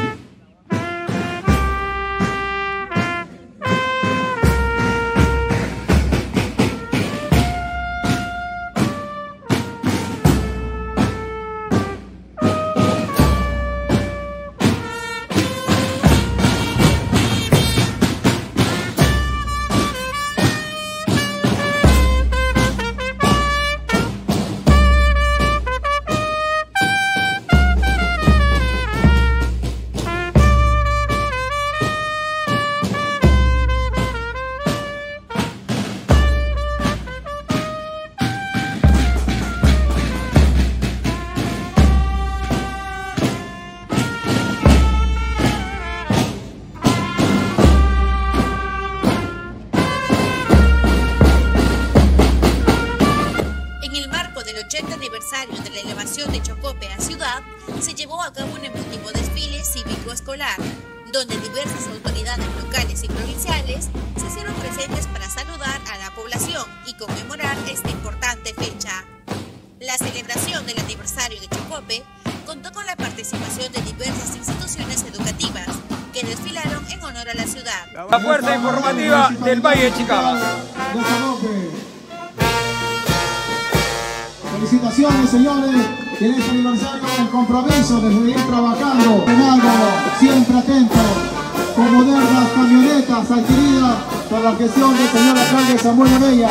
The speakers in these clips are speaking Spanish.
Mm-hmm. Ciudad, se llevó a cabo un emotivo desfile cívico-escolar, donde diversas autoridades locales y provinciales se hicieron presentes para saludar a la población y conmemorar esta importante fecha. La celebración del aniversario de Chocope contó con la participación de diversas instituciones educativas que desfilaron en honor a la ciudad. La fuerza informativa del Valle de Chicaba. Felicitaciones, señores, en este aniversario el compromiso de seguir trabajando, penando, siempre atento, con modernas camionetas adquiridas por la gestión del señor alcalde Samuel Orella.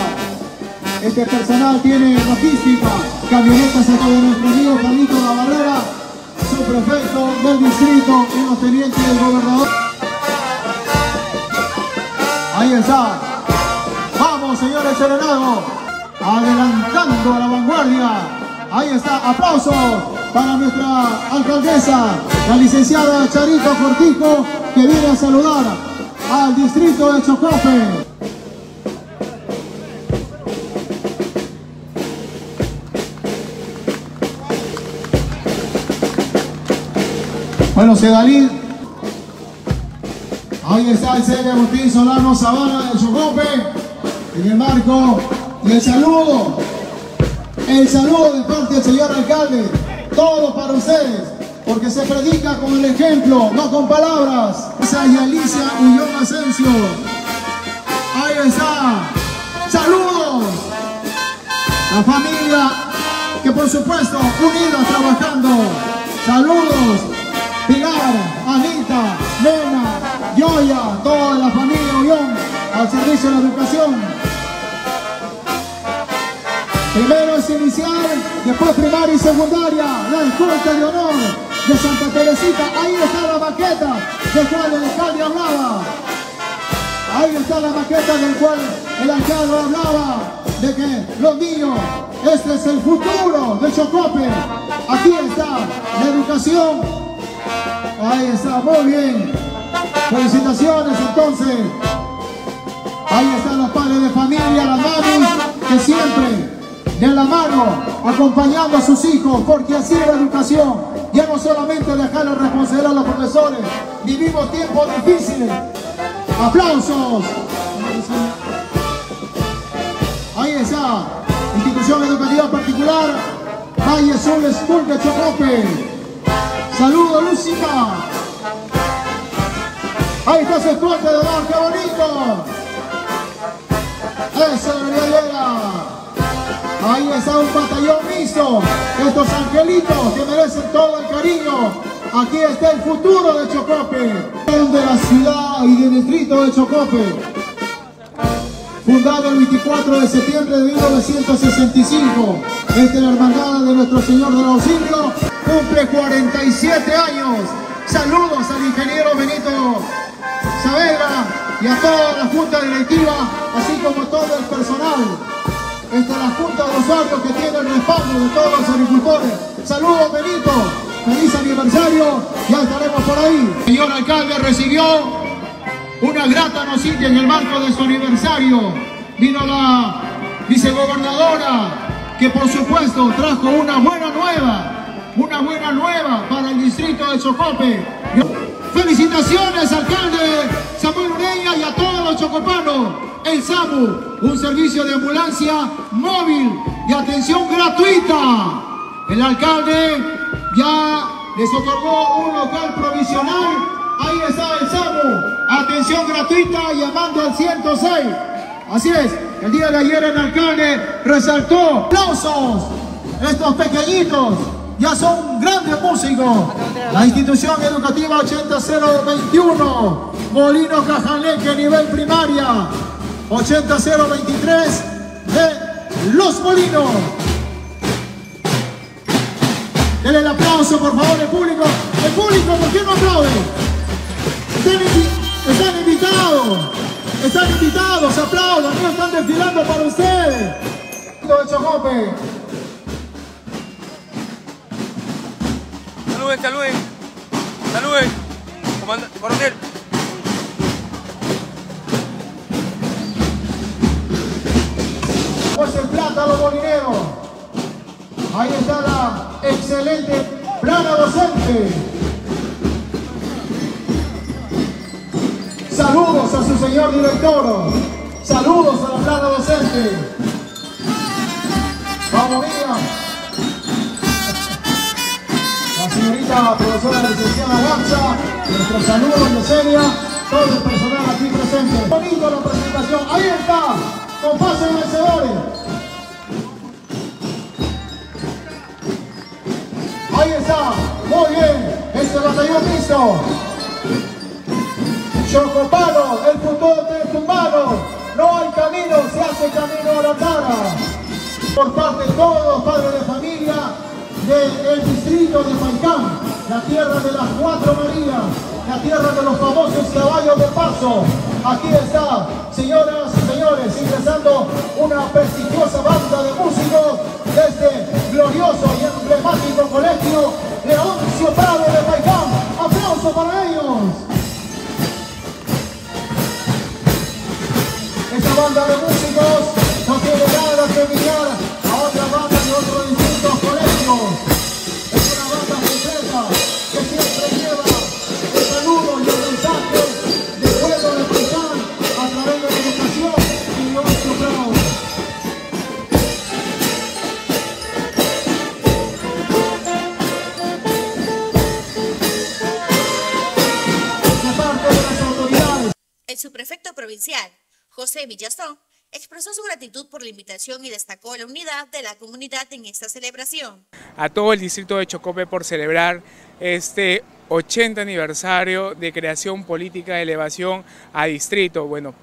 Este personal tiene logística, camionetas de nuestro amigo Carlito La Barrera, su prefecto del distrito y los tenientes del gobernador. Ahí está. Vamos, señores Serenado. Adelantando a la vanguardia. Ahí está. Aplausos para nuestra alcaldesa, la licenciada Charito Cortijo, que viene a saludar al distrito de Chocope. Bueno, Sedalí, Ahí está el señor Agustín Solano Sabana de Chocope, en el marco y el saludo, el saludo de parte del señor alcalde, todo para ustedes, porque se predica con el ejemplo, no con palabras. Esa y Alicia Ullón Asensio, ahí está, saludos, la familia que por supuesto unida trabajando, saludos, Pilar, Anita, Nena, Yoya, toda la familia Ullón al servicio de la educación. Primero es inicial, después primaria y secundaria, la escolta de honor de Santa Teresita. Ahí está la maqueta del cual el alcalde hablaba. Ahí está la maqueta del cual el alcalde hablaba de que los niños, este es el futuro de Chocope. Aquí está la educación. Ahí está, muy bien. Felicitaciones entonces. Ahí están los padres de familia, las mamis, que siempre de la mano, acompañando a sus hijos, porque así es la educación. Ya no solamente dejar la responsabilidad a los profesores, vivimos tiempos difíciles. ¡Aplausos! Ahí está, institución educativa particular, Valle Sur School de Chocope. Saludos, Lúcica. Ahí está su escolta de honor, qué bonito. Eso. Ahí está un batallón mixto. Estos angelitos que merecen todo el cariño. Aquí está el futuro de Chocope. De la ciudad y del distrito de Chocope. Fundado el 24 de septiembre de 1965. Esta es la hermandad de nuestro Señor del Auxilio. Cumple 47 años. Saludos al ingeniero Benito Saavedra y a toda la junta directiva, así como todo el personal. Esta es la Junta de Rosario que tiene el respaldo de todos los agricultores. Saludos Benito, feliz aniversario, ya estaremos por ahí. El señor alcalde recibió una grata noticia en el marco de su aniversario. Vino la vicegobernadora que por supuesto trajo una buena nueva, una buena nueva para el distrito de Chocope. Felicitaciones alcalde el SAMU, un servicio de ambulancia móvil y atención gratuita. El alcalde ya les otorgó un local provisional. Ahí está el SAMU, atención gratuita llamando al 106. Así es, el día de ayer el alcalde resaltó aplausos, estos pequeñitos ya son grandes músicos. La institución educativa 80021, Molino Cajaneque, nivel primaria. 80023 de Los Molinos. Denle el aplauso, por favor, el público. El público, ¿por qué no aplaude? Están, invitados. Están invitados, aplaudan, no están desfilando para ustedes. De Chocope. Saluden, saluden. Saluden. Comandante, coronel. Pues el plata los. Ahí está la excelente plana docente. Saludos a su señor director. Saludos a la plana docente. Vamos, mía. Señorita profesora licenciada Garza, nuestros saludos de seria, todo el personal aquí presente. Bonito la presentación. Ahí está, con pases vencedores. Ahí está, muy bien, este batallón listo. Chocopano, el futuro de tu mano. No hay camino, se hace camino a la cara. Por parte de todos los padres de familia del distrito de Paicán, la tierra de las cuatro Marías, la tierra de los famosos caballos de paso. Aquí está, señoras y señores, ingresando una prestigiosa banda de músicos de este glorioso y emblemático colegio Leoncio Prado de Paicán. Aplauso para ellos. Esta banda de músicos no tiene nada que mirar el subprefecto provincial, José Villazón, expresó su gratitud por la invitación y destacó la unidad de la comunidad en esta celebración. a todo el distrito de Chocope por celebrar este 80 aniversario de creación política de elevación a distrito. Bueno,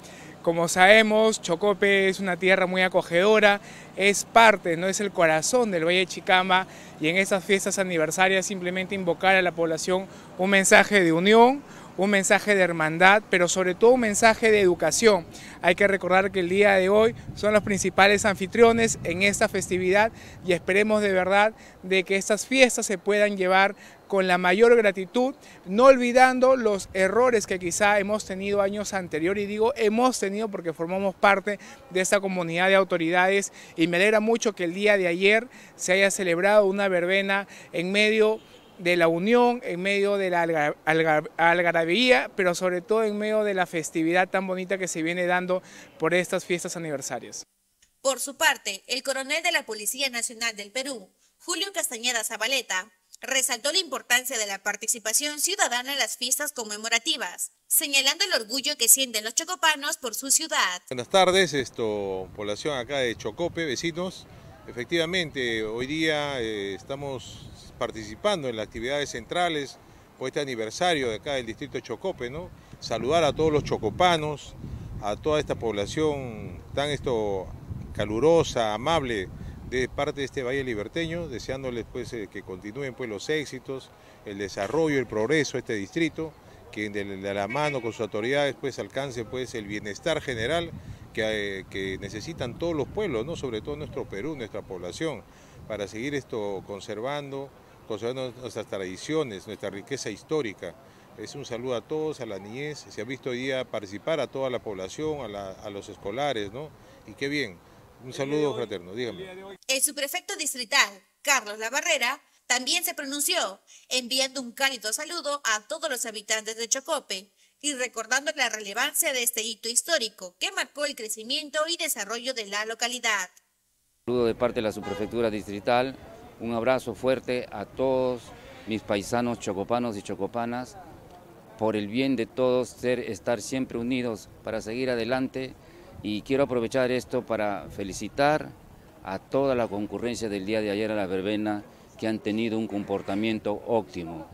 como sabemos, Chocope es una tierra muy acogedora, es parte, no es el corazón del Valle de Chicama y en estas fiestas aniversarias simplemente invocar a la población un mensaje de unión, un mensaje de hermandad, pero sobre todo un mensaje de educación. Hay que recordar que el día de hoy son los principales anfitriones en esta festividad y esperemos de verdad de que estas fiestas se puedan llevar con la mayor gratitud, no olvidando los errores que quizá hemos tenido años anteriores, y digo hemos tenido porque formamos parte de esta comunidad de autoridades y me alegra mucho que el día de ayer se haya celebrado una verbena en medio de la unión, en medio de la alga- alga- algarabía, pero sobre todo en medio de la festividad tan bonita que se viene dando por estas fiestas aniversarias. Por su parte, el coronel de la Policía Nacional del Perú, Julio Castañeda Zabaleta, resaltó la importancia de la participación ciudadana en las fiestas conmemorativas, señalando el orgullo que sienten los chocopanos por su ciudad. Buenas tardes, esto, población acá de Chocope, vecinos. Efectivamente, hoy día eh, estamos participando en las actividades centrales por este aniversario de acá del distrito de Chocope, ¿no? Saludar a todos los chocopanos, a toda esta población tan esto calurosa, amable de parte de este Valle Liberteño, deseándoles pues eh, que continúen pues los éxitos, el desarrollo, el progreso de este distrito, que de, de la mano con sus autoridades pues alcance pues el bienestar general que, eh, que necesitan todos los pueblos, ¿no? sobre todo nuestro Perú, nuestra población, para seguir esto conservando, conservando nuestras tradiciones, nuestra riqueza histórica. Es un saludo a todos, a la niñez, se ha visto hoy día participar a toda la población, a, la- a los escolares, ¿no? Y qué bien. Un saludo fraterno, dígame. El subprefecto distrital, Carlos Labarrera, también se pronunció, enviando un cálido saludo a todos los habitantes de Chocope y recordando la relevancia de este hito histórico que marcó el crecimiento y desarrollo de la localidad. saludo de parte de la subprefectura distrital, un abrazo fuerte a todos mis paisanos chocopanos y chocopanas por el bien de todos, ser, estar siempre unidos para seguir adelante y quiero aprovechar esto para felicitar a toda la concurrencia del día de ayer a la verbena que han tenido un comportamiento óptimo.